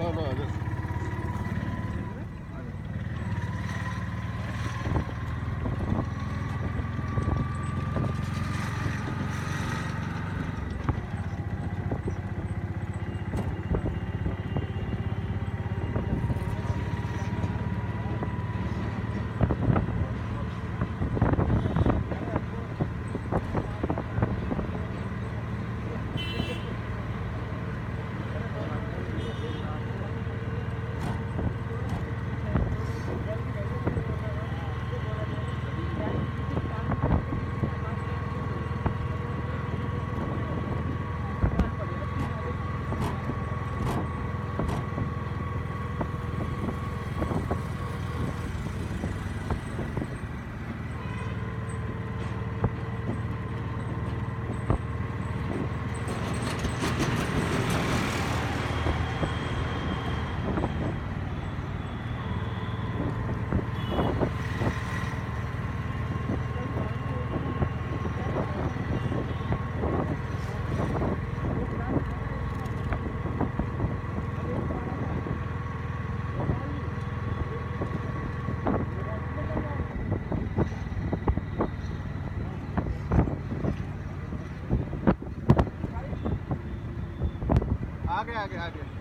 Allah'ın adı. आगे आगे आगे